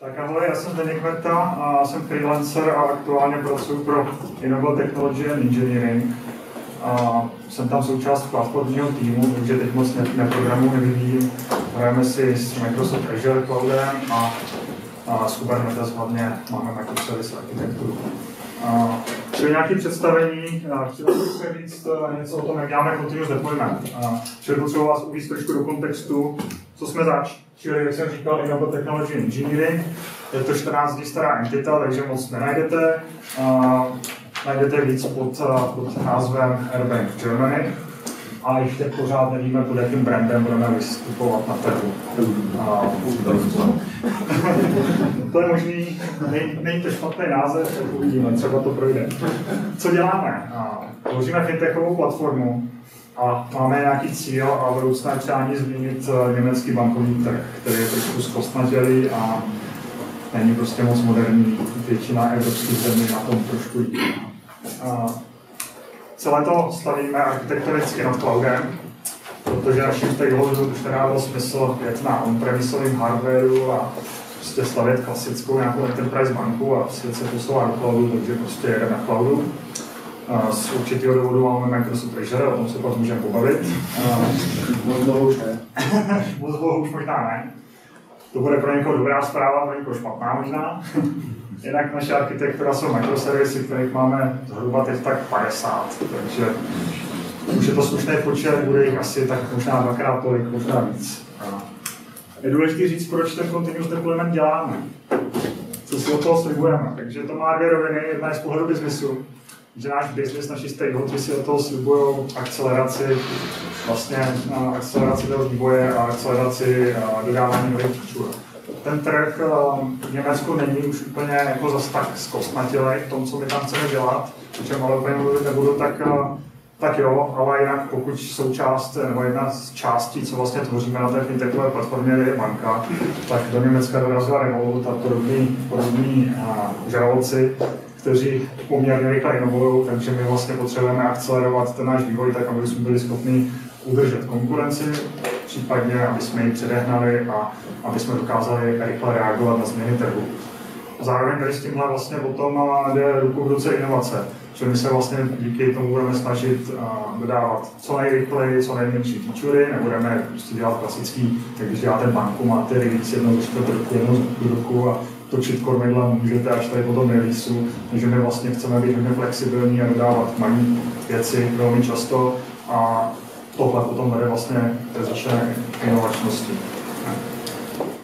Tak ahoj, já jsem Zdeněk Verta a jsem freelancer a aktuálně pracuji pro Innova Technology and Engineering. A jsem tam součást platformního týmu, takže teď moc ne, neprogramu nevyvíjím. Hrajeme si s Microsoft Azure Cloudem a, a s Kubernetes hlavně máme microservice architekturu. Čili nějaké představení, chtěl bych říct eh, něco o tom, jak děláme continuous deployment. Čili potřebuji vás uvést trošku do kontextu, co jsme zač. Čili, jak jsem říkal, Innova Technology Engineering. Je to 14 dní stará entita, takže moc nenajdete. Najdete víc pod, eh, pod názvem Airbank Germany a ještě pořád nevíme, pod jakým brandem budeme vystupovat na trhu. To je možný, není to špatný název, tak uvidíme, třeba to projde. Co děláme? Tvoříme fintechovou platformu a máme nějaký cíl a budoucna přání změnit eh, německý bankovní trh, který je trošku zkostnatělý a není prostě moc moderní. Většina evropských zemí na tom trošku jde. Celé to stavíme architektonicky nad cloudem, protože našim stakeholderům už nedávalo smysl jet na on-premisovém hardwareu a prostě stavět klasickou nějakou enterprise banku a svět se posouvá do cloudu, takže prostě jede na cloudu. Z určitého důvodu máme Microsoft Azure, o tom se pak můžeme pobavit. Moc dlouho už možná ne. To bude pro někoho dobrá zpráva, pro někoho špatná možná. Jinak naše architektura jsou microservisy, kterých máme zhruba teď tak 50, takže už je to slušný počet, bude jich asi tak možná dvakrát tolik, možná víc. Je důležité říct, proč ten continuous deployment děláme. Co si od toho slibujeme. Takže to má dvě roviny. Jedna je z pohledu biznesu, že náš biznis, naši stakeholders si od toho slibují akceleraci, vlastně akceleraci toho vývoje a akceleraci dodávání nových feature. Ten trh eh, v Německu není už úplně jako zase tak zkostnatělej v tom, co my tam chceme dělat, protože ale úplně mluvit nebudu, tak, eh, tak jo, ale jinak pokud součást, nebo jedna z částí, co vlastně tvoříme na té fintechové platformě, je banka, tak do Německa dorazila Revolut a podobní, podobní eh, žraloci, kteří poměrně rychle inovují, takže my vlastně potřebujeme akcelerovat ten náš vývoj tak, aby jsme byli schopni udržet konkurenci, případně aby jsme ji předehnali a aby jsme dokázali rychle reagovat na změny trhu. Zároveň tady s tímhle vlastně potom jde ruku v ruce inovace. Čili my se vlastně díky tomu budeme snažit dodávat co nejrychleji, co nejmenší featurey, nebudeme prostě dělat klasický, jak když děláte banku, máte release jednou do čtvrtku, jednou do roku a točit kormidla můžete až tady po tom releaseu, takže my vlastně chceme být hodně flexibilní a dodávat malé věci velmi často a tohle potom vede vlastně ke značné inovačnosti.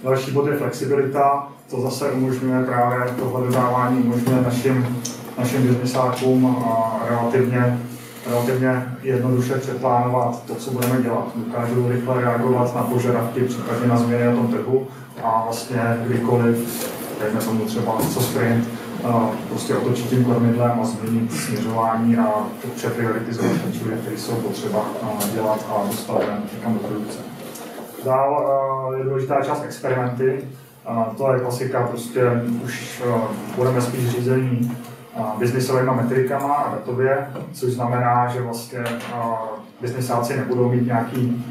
Další bod je flexibilita, to zase umožňuje právě tohle dodávání, umožňuje našim, našim biznisákům relativně, relativně jednoduše přeplánovat to, co budeme dělat. Dokážou rychle reagovat na požadavky, případně na změny na tom trhu a vlastně kdykoliv, dejme tomu třeba co sprint, prostě otočit tím kormidlem a změnit směřování a přeprioritizovat feature, které jsou potřeba dělat a dostat někam do produkce. Dál je důležitá část experimenty. To je klasika, prostě už budeme spíš řízení biznisovými metrikama a datově, což znamená, že vlastně biznisáci nebudou mít nějaký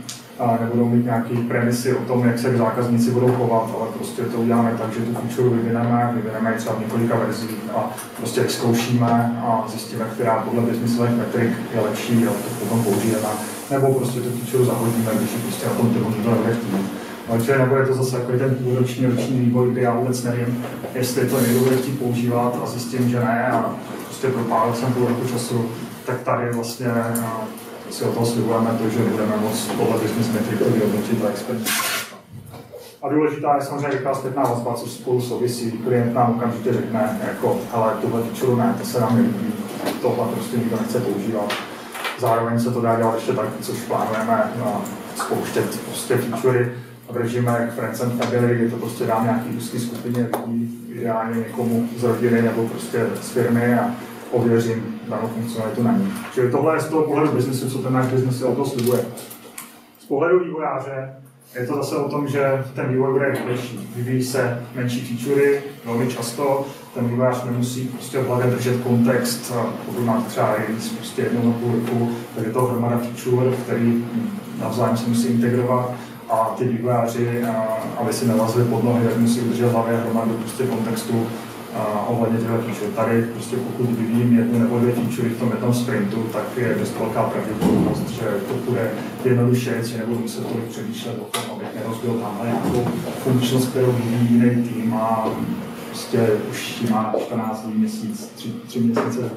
nebudou mít nějaký premisy o tom, jak se zákazníci budou chovat, ale prostě to uděláme tak, že tu feature vyvineme, vyvineme třeba v několika verzích a prostě vyzkoušíme a zjistíme, která podle biznisových metrik je lepší a to potom použijeme. Nebo prostě tu feature zahodíme, když je prostě na tom trhu nikdo nebude Takže nebude to zase jako ten půlroční roční vývoj, kdy já vůbec nevím, jestli to někdo bude chtít používat a zjistím, že ne a prostě propálil jsem půl roku času, tak tady vlastně si o toho slibujeme to, že budeme moct podle business metriky vyhodnotit a. A důležitá je samozřejmě rychlá zpětná vazba, což spolu souvisí. Klient nám okamžitě řekne, jako, ale tuhle feature ne, to se nám nelíbí, tohle prostě nikdo nechce používat. Zároveň se to dá dělat ještě tak, což plánujeme no, spouštět prostě featurey v režimech Friends and Family, kdy to prostě dám nějaký úzký skupině lidí, ideálně někomu z rodiny nebo prostě z firmy a ověřím danou funkcionalitu na ní. Čili tohle je z toho pohledu biznesu, co ten náš biznes o to slibuje. Z pohledu vývojáře je to zase o tom, že ten vývoj bude rychlejší. Vyvíjí se menší featurey velmi často, ten vývojář nemusí prostě v hlavě držet kontext, pokud máte třeba release prostě jednou na půl roku, tak je to hromada feature, který navzájem se musí integrovat a ty vývojáři, aby si nelazili pod nohy, tak musí udržet hlavě hromadu prostě kontextu ohledně těchto feature. Tady prostě pokud vyvíjím jednu nebo dvě feature v tom jednom sprintu, tak je dost velká pravděpodobnost, že to bude jednoduše, že nebudu muset tolik přemýšlet o tom, abych nerozbil tamhle nějakou funkčnost, kterou vyvíjí jiný tým a prostě už má 14 dní, měsíc, 3, 3 měsíce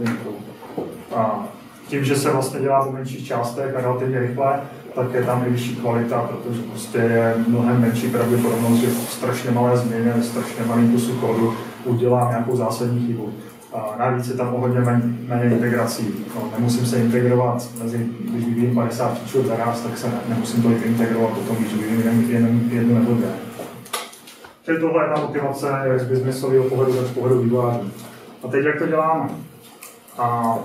A tím, že se vlastně dělá v menších částech a relativně rychle, tak je tam i vyšší kvalita, protože prostě je mnohem menší pravděpodobnost, že strašně malé změny, strašně malý kusu kódu udělám nějakou zásadní chybu. A navíc je tam o hodně méně integrací. No, nemusím se integrovat mezi, když vyvíjím 50 feature naraz, tak se nemusím tolik integrovat potom, když vyvíjím jen, jen jednu nebo dvě. Čili tohle je ta motivace jak z biznesového pohledu, tak z pohledu vývojářů. A teď jak to děláme? A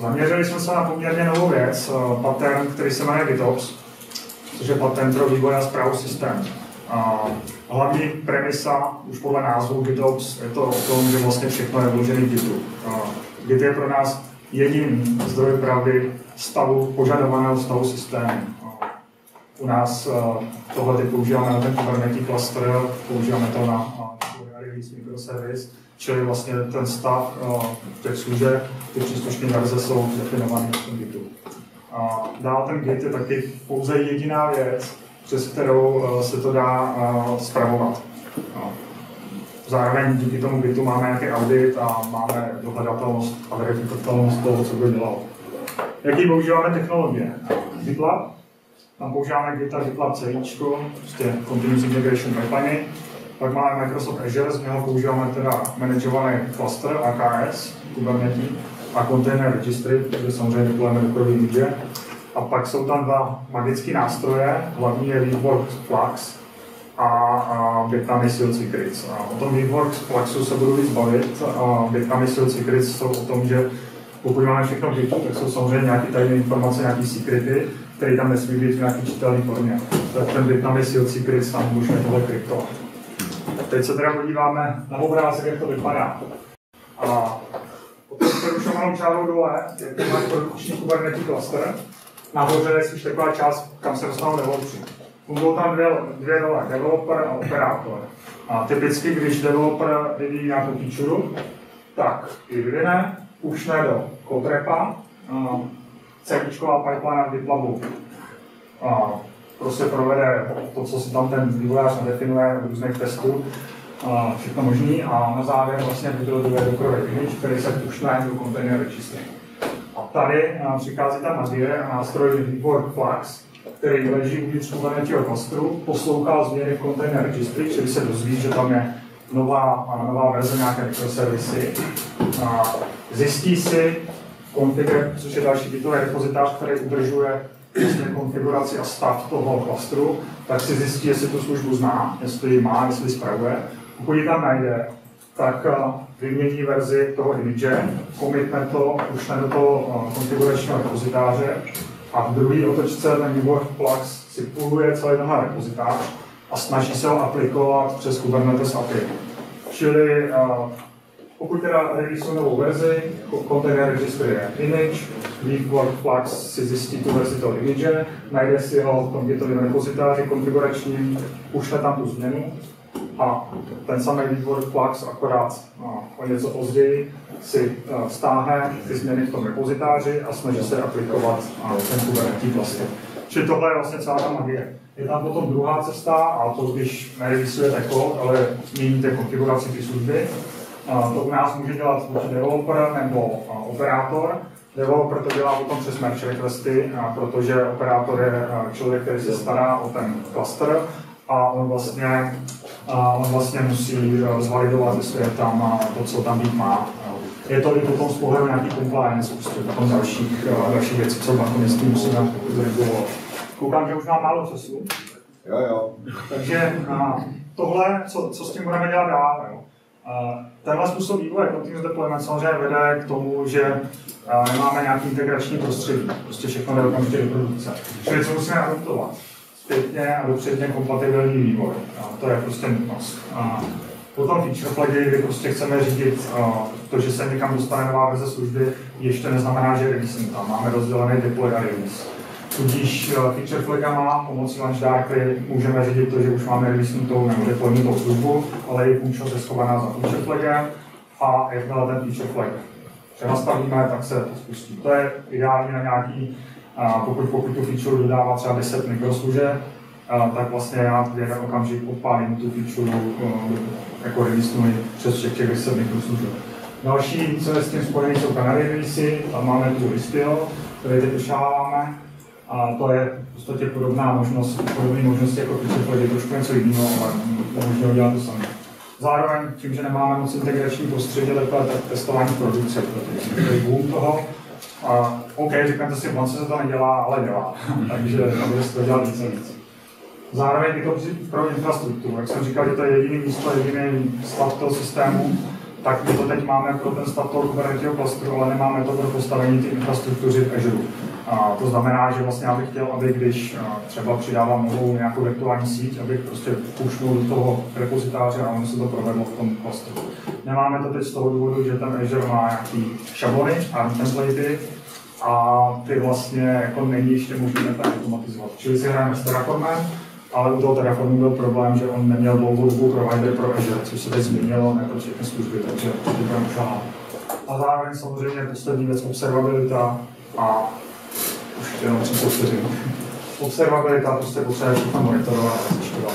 zaměřili jsme se na poměrně novou věc, eh, pattern, který se jmenuje GitOps, což je patent pro vývoj a zprávu systému. A hlavní premisa, už podle názvu GitOps, je to o tom, že vlastně všechno je vložené v Gitu. Git je pro nás jediný zdroj pravdy stavu, požadovaného stavu systému. U nás tohle teď používáme na ten Kubernetes cluster, používáme to na release microservice, čili vlastně ten stav těch služeb, ty příslušné verze jsou definované v tom Gitu. A dál ten Git je taky pouze jediná věc, přes kterou eh, se to dá. Eh, no. Zároveň díky tomu Gitu máme nějaký audit a máme dohledatelnost a verifikovatelnost toho, co kdo dělal. Jaký používáme technologie? GitLab. Tam používáme Git a GitLab CI, prostě Continuous Integration Pipeline. Pak máme Microsoft Azure, z něho používáme teda manažovaný cluster AKS, Kubernetes a container registry, protože samozřejmě deployujeme do první a pak jsou tam dva magické nástroje, hlavní je Weaveworks Flux a, a Bitnami Seal Secrets. A o tom Weaveworks Fluxu se budu víc bavit. A Bitnami Seal Secrets jsou o tom, že pokud máme všechno v tak jsou samozřejmě nějaké tajné informace, nějaké secrety, které tam nesmí být v nějaké čitelné formě. Tak ten Bitnami Seal Secrets tam můžeme tohle kryptovat. Teď se teda podíváme na obrázek, jak to vypadá. A potom přerušovanou čárou dole je ten náš produkční Kubernetes cluster, nahoře je spíš taková část, kam se dostanou developři. Fungují tam dvě, dvě role, developer a operátor. A typicky, když developer vyvíjí nějakou feature, tak ji vyvine, pušne do CodeRepa, celíčková pipeline a prostě provede to, co si tam ten vývojář nadefinuje, různých testů, a všechno možný a na závěr vlastně vybuilduje dokrový image, který se pušne do container registry tady eh, přichází ta magie a nástroj Rework Flux, který leží uvnitř Kubernetes klastru, poslouchá změny v container registry, čili se dozví, že tam je nová, nová verze nějaké mikroservisy. A zjistí si konfigure, což je další bytový repozitář, který udržuje vlastně konfiguraci a stav toho klastru, tak si zjistí, jestli tu službu zná, jestli ji má, jestli ji spravuje. Pokud ji tam najde, tak eh, vymění verzi toho image, komitne to, pušne do toho eh, konfiguračního repozitáře a v druhé otočce ten Newborn Flux si puluje celý tenhle repozitář a snaží se ho aplikovat přes Kubernetes API. Čili uh, pokud teda release novou verzi, container registruje image, Newborn Flux si zjistí tu verzi toho image, najde si ho v tom gitovém repozitáři konfiguračním, pušne tam tu změnu a ten samý vývoj Flux akorát o něco později si uh, stáhne ty změny v tom repozitáři a snaží se aplikovat ten Kubernetes cluster. Čili tohle je vlastně celá ta magie. Je tam potom druhá cesta, a to když nerevizujete kód, ale měníte konfiguraci ty služby. Uh, to u nás může dělat buď developer nebo uh, operátor. Developer to dělá potom přes merge requesty, protože operátor je člověk, který se stará o ten cluster a on vlastně, on vlastně musí eh, zvalidovat, jestli je tam to, co tam být má. Je to i potom z pohledu nějaký compliance, prostě potom dalších, eh, dalších věcí, co bankovnictví musíme zregulovat. Koukám, že už mám málo času. Jo, jo. Takže tohle, co, co s tím budeme dělat dál. Jo? Tenhle způsob vývoje continuous deployment samozřejmě vede k tomu, že nemáme nějaký integrační prostředí. Prostě všechno jde okamžitě do produkce. Čili co musíme adoptovat? zpětně a dopředně kompatibilní vývoj. A to je prostě nutnost. A potom feature flagy, kdy prostě chceme řídit to, že se někam dostane nová verze služby, ještě neznamená, že release tam. Máme rozdělený deploy a release. Tudíž eh, feature flagama pomocí Launch Darkly můžeme řídit to, že už máme releasnutou nebo deploynutou službu, ale je funkčnost je schovaná za feature flagem a jakmile ten feature flag přenastavíme, tak se to spustí. To je ideální na nějaký, pokud, pokud tu feature dodává třeba 10 mikroslužeb, tak vlastně já v jeden okamžik odpálím tu feature jako release přes všech těch 10 mikroslužeb. Další, co je s tím spojené, jsou Canary releasy, tam máme tu Istio, který ušáváme. A to je v podstatě podobná možnost, podobné možnosti jako Feature je trošku něco jiného, ale možná udělat to samé. Zároveň tím, že nemáme moc integrační prostředí, tak testování produkce, protože je boom toho. A OK, říkáte si, v se to nedělá, ale dělá. Takže bude se to dělat více víc. Zároveň je to pro infrastrukturu. Jak jsem říkal, že to je jediný místo, jediný stav toho systému, tak my to teď máme pro ten stav toho Kubernetes klastru, ale nemáme to pro postavení té infrastruktury v Azure. A to znamená, že vlastně já bych chtěl, aby když třeba přidávám novou nějakou virtuální síť, abych prostě pušnul do toho repozitáře a ono se to provedlo v tom klastru. Nemáme to teď z toho důvodu, že ten Azure má nějaký šablony, a templatey, a ty vlastně jako není ještě možné tak automatizovat. Čili si hrajeme s Terraformem, ale u toho Terraformu byl problém, že on neměl dlouhou dobu provider pro Azure, což se teď změnilo, ne pro všechny služby, takže to budeme A zároveň samozřejmě poslední věc observabilita a jenom 30 vteřin. Observabilita prostě potřebuje všechno monitorovat a zjišťovat.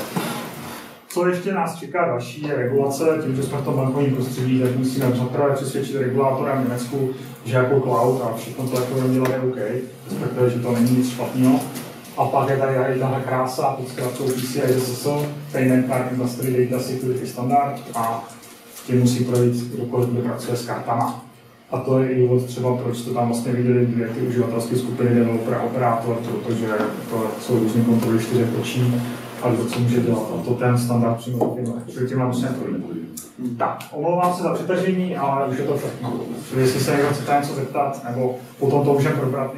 Co ještě nás čeká další je regulace. Tím, že jsme v tom bankovním prostředí, tak musíme zaprvé přesvědčit regulátora v Německu, že jako cloud a všechno to, jako dělat je OK, respektive, že to není nic špatného. A pak je tady tady tahle krása pod zkratkou PCI DSS, Payment Card Industry Data Security Standard a tím musí projít kdokoliv, kdo pracuje s kartama. A to je i důvod třeba, proč to tam vlastně viděli dvě ty uživatelské skupiny, developer a operátor, protože to jsou různé kontroly čtyři točí a kdo co může dělat. A to ten standard přímo čili tím musíme projít. Tak, omlouvám se za přetažení, ale už je to všechno. Čili jestli se někdo chcete něco zeptat, nebo potom to můžeme probrat